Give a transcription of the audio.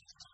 you.